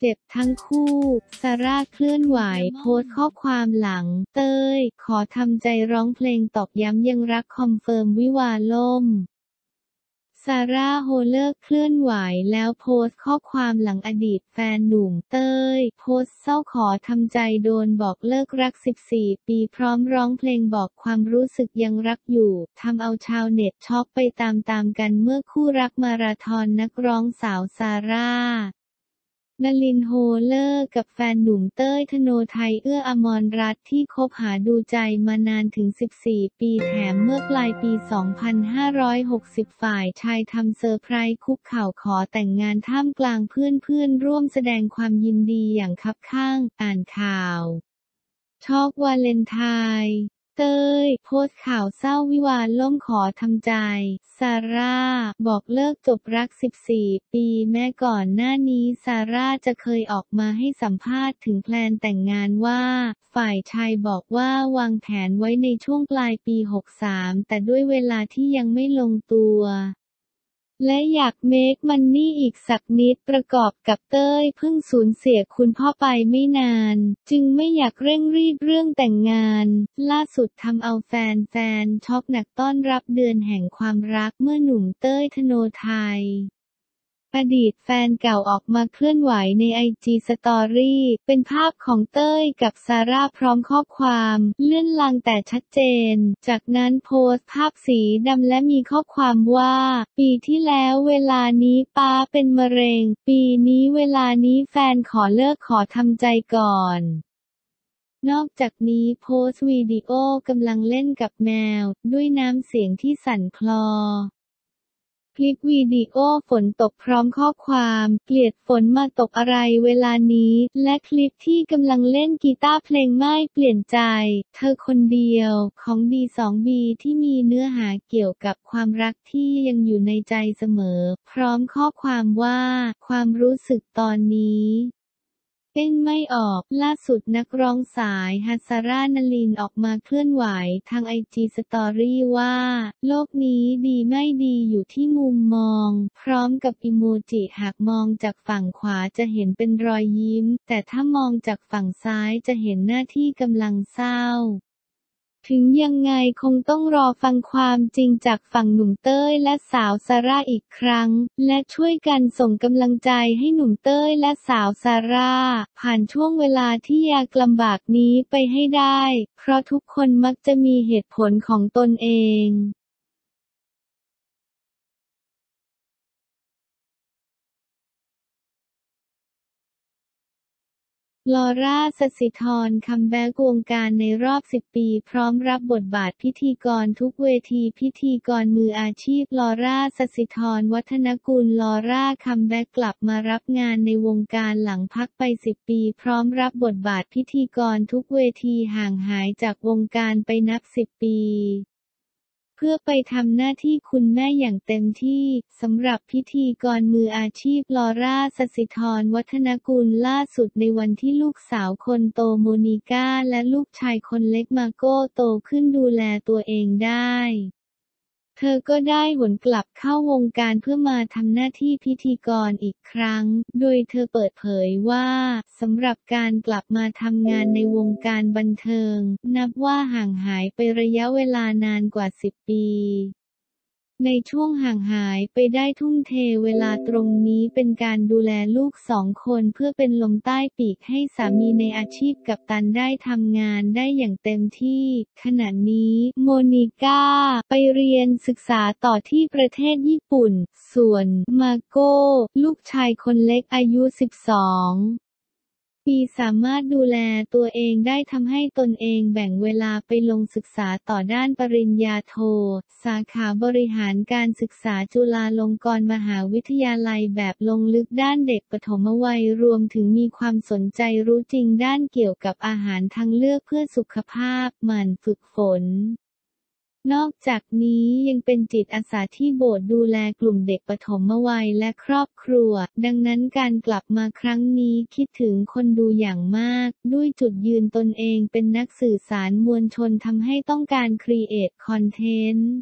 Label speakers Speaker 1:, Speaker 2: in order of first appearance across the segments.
Speaker 1: เจ็บทั้งคู่ ซาร่าเคลื่อนไหวโพสต์ข้อความหลัง เต้ย ขอทำใจร้องเพลงตอกย้ำยังรัก confirm วิวาห์ล่มซาร่าโฮเลิกเคลื่อนไหวแล้วโพสต์ข้อความหลังอดีตแฟนหนุ่มเต้ย โพสต์เศร้าขอทำใจโดนบอกเลิกรัก 14 ปีพร้อมร้องเพลงบอกความรู้สึกยังรักอยู่ทำเอาชาวเน็ตช็อกไปตามๆกันเมื่อคู่รักมาราธอนนักร้องสาวซาร่า นลินโฮเลิกกับแฟนหนุ่มเต้ยธโนไทยเอื้ออมรรัตที่คบหาดูใจมานานถึง 14 ปีแถมเมื่อปลายปี 2560 ฝ่ายชายทำเซอร์ไพรส์คุกเข่าขอแต่งงานท่ามกลางเพื่อนๆ ร่วมแสดงความยินดีอย่างคับคั่ง อ่านข่าว ช็อกวาเลนไทน์ เต้ย โพสต์ข่าวเศร้าวิวาห์ล่มขอทำใจ ซาร่า บอกเลิกจบรัก 14 ปีแม้ก่อนหน้านี้ซาร่าจะเคยออกมาให้สัมภาษณ์ถึงแพลนแต่งงานว่า ฝ่ายชายบอกว่าวางแผนไว้ในช่วงปลายปี 63 แต่ด้วยเวลาที่ยังไม่ลงตัว และอยากเมคมันนี่อีกสักนิดประกอบกับเต้ยเพิ่งสูญเสียคุณพ่อไปไม่นาน จึงไม่อยากเร่งรีบเรื่องแต่งงาน ล่าสุดทำเอาแฟนๆช็อกหนักต้อนรับเดือนแห่งความรักเมื่อหนุ่มเต้ยธโนไทย อดีตแฟนเก่าออกมาเคลื่อนไหวในไอจีสตอรี่ เป็นภาพของเต้ยกับซาร่าพร้อมข้อความ เลื่อนลางแต่ชัดเจน จากนั้นโพสต์ภาพสีดำและมีข้อความว่า ปีที่แล้วเวลานี้ป้าเป็นมะเร็ง ปีนี้เวลานี้แฟนขอเลิกขอทำใจก่อนนอกจากนี้โพสต์วิดีโอกำลังเล่นกับแมว ด้วยน้ำเสียงที่สั่นคลอ คลิปวิดีโอฝนตกพร้อมข้อความ เกลียดฝนมาตกอะไรเวลานี้ และคลิปที่กำลังเล่นกีตาร์เพลงไม่เปลี่ยนใจ เธอคนเดียวของ D2B ที่มีเนื้อหาเกี่ยวกับความรักที่ยังอยู่ในใจเสมอ พร้อมข้อความว่า ความรู้สึกตอนนี้ เต้นไม่ออก ล่าสุดนักร้องสายฮัสซาร่านลินออกมาเคลื่อนไหวทางไอจีสตอรี่ว่า โลกนี้ดีไม่ดีอยู่ที่มุมมอง พร้อมกับอิโมจิหากมองจากฝั่งขวาจะเห็นเป็นรอยยิ้ม แต่ถ้ามองจากฝั่งซ้ายจะเห็นหน้าที่กำลังเศร้า ถึงยังไงคงต้องรอฟังความจริงจากฝั่งหนุ่มเต้ยและสาวซาร่าอีกครั้ง และช่วยกันส่งกำลังใจให้หนุ่มเต้ยและสาวซาร่า ผ่านช่วงเวลาที่ยากลำบากนี้ไปให้ได้ เพราะทุกคนมักจะมีเหตุผลของตนเอง ลอร่าสสิธร comeback วงการในรอบ 10 ปี พร้อมรับบทบาทพิธีกรทุกเวทีพิธีกรมืออาชีพลอร่าสสิธรวัฒนกุลลอร่า comeback กลับมารับงานในวงการหลังพักไป 10 ปี พร้อมรับบทบาทพิธีกรทุกเวทีห่างหายจากวงการไปนับ 10 ปี เพื่อไปทำหน้าที่คุณแม่อย่างเต็มที่สำหรับพิธีกรมืออาชีพลอร่าสสิธรวัฒนกุลล่าสุดในวันที่ลูกสาวคนโตโมนิก้าและลูกชายคนเล็กมาโก้โตขึ้นดูแลตัวเองได้ เธอก็ได้หวนกลับเข้าวงการเพื่อมาทำหน้าที่พิธีกรอีกครั้ง โดยเธอเปิดเผยว่าสำหรับการกลับมาทำงานในวงการบันเทิง นับว่าห่างหายไประยะเวลานานกว่า 10 ปี ในช่วงห่างหายไปได้ทุ่มเทเวลาตรงนี้เป็นการดูแลลูกสองคนเพื่อเป็นลมใต้ปีกให้สามีในอาชีพกัปตันได้ทำงานได้อย่างเต็มที่ ขณะนี้โมนิก้าไปเรียนศึกษาต่อที่ประเทศญี่ปุ่น ส่วนมาโก้ ลูกชายคนเล็กอายุ 12 ปีสามารถดูแลตัวเองได้ทำให้ตนเองแบ่งเวลาไปลงศึกษาต่อด้านปริญญาโท สาขาบริหารการศึกษาจุฬาลงกรณ์มหาวิทยาลัยแบบลงลึกด้านเด็กปฐมวัยรวมถึงมีความสนใจรู้จริงด้านเกี่ยวกับอาหารทางเลือกเพื่อสุขภาพหมั่นฝึกฝน นอกจากนี้ยังเป็นจิตอาสาที่โบสถ์ดูแลกลุ่มเด็กปฐมวัยและครอบครัว ดังนั้นการกลับมาครั้งนี้คิดถึงคนดูอย่างมาก ด้วยจุดยืนตนเองเป็นนักสื่อสารมวลชนทำให้ต้องการครีเอทคอนเทนต์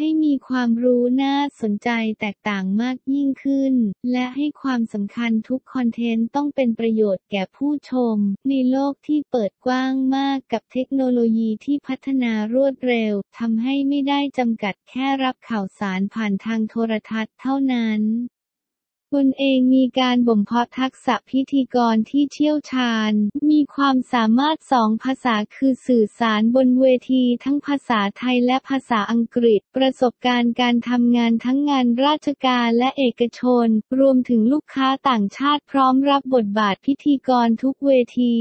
Speaker 1: ให้มีความรู้น่าสนใจแตกต่างมากยิ่งขึ้น และให้ความสำคัญทุกคอนเทนต์ต้องเป็นประโยชน์แก่ผู้ชม ในโลกที่เปิดกว้างมากกับเทคโนโลยีที่พัฒนารวดเร็วทำให้ไม่ได้จำกัดแค่รับข่าวสารผ่านทางโทรทัศน์เท่านั้น ตนเองมีการบ่มเพาะทักษะพิธีกรที่เชี่ยวชาญ มีความสามารถสองภาษาคือสื่อสารบนเวทีทั้งภาษาไทยและภาษาอังกฤษ ประสบการณ์การทำงานทั้งงานราชการและเอกชน รวมถึงลูกค้าต่างชาติพร้อมรับบทบาทพิธีกรทุกเวที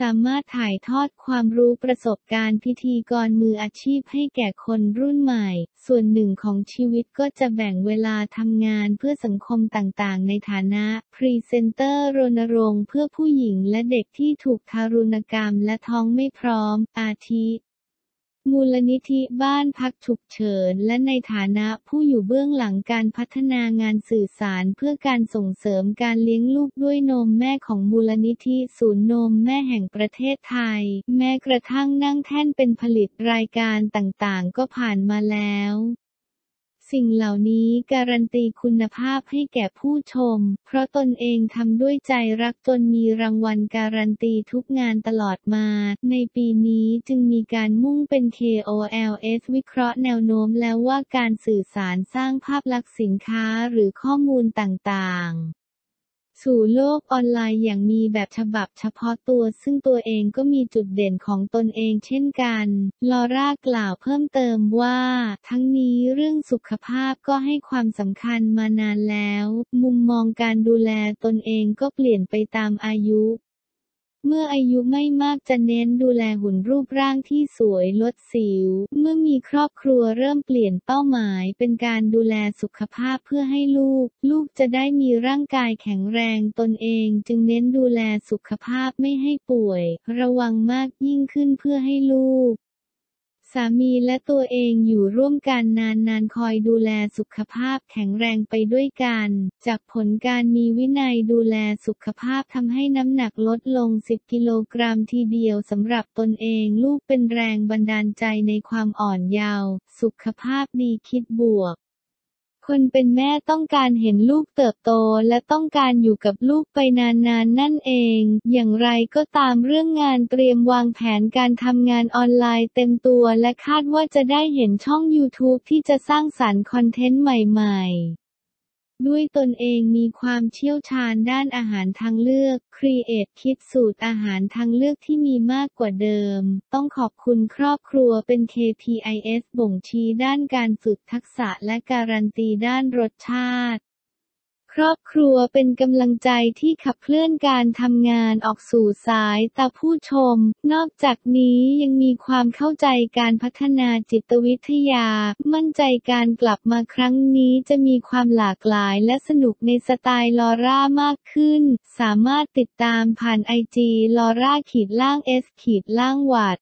Speaker 1: สามารถถ่ายทอดความรู้ประสบการณ์พิธีกรมืออาชีพให้แก่คนรุ่นใหม่ ส่วนหนึ่งของชีวิตก็จะแบ่งเวลาทำงานเพื่อสังคมต่างๆ ในฐานะพรีเซนเตอร์รณรงค์เพื่อผู้หญิงและเด็กที่ถูกทารุณกรรมและท้องไม่พร้อม อาทิ มูลนิธิบ้านพักฉุกเฉิน และในฐานะผู้อยู่เบื้องหลังการพัฒนางานสื่อสารเพื่อการส่งเสริมการเลี้ยงลูกด้วยนมแม่ของมูลนิธิศูนย์นมแม่แห่งประเทศไทย แม้กระทั่งนั่งแท่นเป็นผลิตรายการต่างๆ ก็ผ่านมาแล้ว สิ่งเหล่านี้การันตีคุณภาพให้แก่ผู้ชม เพราะตนเองทำด้วยใจรักจนมีรางวัลการันตีทุกงานตลอดมา ในปีนี้จึงมีการมุ่งเป็น KOLS วิเคราะห์แนวโน้มแล้วว่าการสื่อสารสร้างภาพลักษณ์สินค้าหรือข้อมูลต่างๆ สู่โลกออนไลน์อย่างมีแบบฉบับเฉพาะตัว ซึ่งตัวเองก็มีจุดเด่นของตนเองเช่นกัน ลอร่ากล่าวเพิ่มเติมว่า ทั้งนี้เรื่องสุขภาพก็ให้ความสำคัญมานานแล้ว มุมมองการดูแลตนเองก็เปลี่ยนไปตามอายุ เมื่ออายุไม่มากจะเน้นดูแลหุ่นรูปร่างที่สวยลดสิว เมื่อมีครอบครัวเริ่มเปลี่ยนเป้าหมาย เป็นการดูแลสุขภาพเพื่อให้ลูก ลูกจะได้มีร่างกายแข็งแรงตนเอง จึงเน้นดูแลสุขภาพไม่ให้ป่วย ระวังมากยิ่งขึ้นเพื่อให้ลูก สามีและตัวเองอยู่ร่วมกันนานๆคอยดูแลสุขภาพแข็งแรงไปด้วยกัน จากผลการมีวินัยดูแลสุขภาพทำให้น้ำหนักลดลง 10 กิโลกรัมทีเดียวสำหรับตนเองลูกเป็นแรงบันดาลใจในความอ่อนเยาว์สุขภาพดีคิดบวก คนเป็นแม่ต้องการเห็นลูกเติบโตและต้องการอยู่กับลูกไปนานๆนนั่นเอง อย่างไรก็ตามเรื่องงานเตรียมวางแผนการทำงานออนไลน์เต็มตัวและคาดว่าจะได้เห็นช่อง YouTube ที่จะสร้างสรรค์คอนเทนต์ใหม่ ๆ ด้วยตนเองมีความเชี่ยวชาญด้านอาหารทางเลือก ครีเอทคิดสูตรอาหารทางเลือกที่มีมากกว่าเดิม ต้องขอบคุณครอบครัวเป็น KPIS บ่งชี้ด้านการฝึกทักษะและการันตีด้านรสชาติ ครอบครัวเป็นกำลังใจที่ขับเคลื่อนการทำงานออกสู่สายตาผู้ชม นอกจากนี้ยังมีความเข้าใจการพัฒนาจิตวิทยา มั่นใจการกลับมาครั้งนี้จะมีความหลากหลายและสนุกในสไตล์ลอร่ามากขึ้น สามารถติดตามผ่านไอจีลอร่าขีดล่างเอสขีดล่างวัด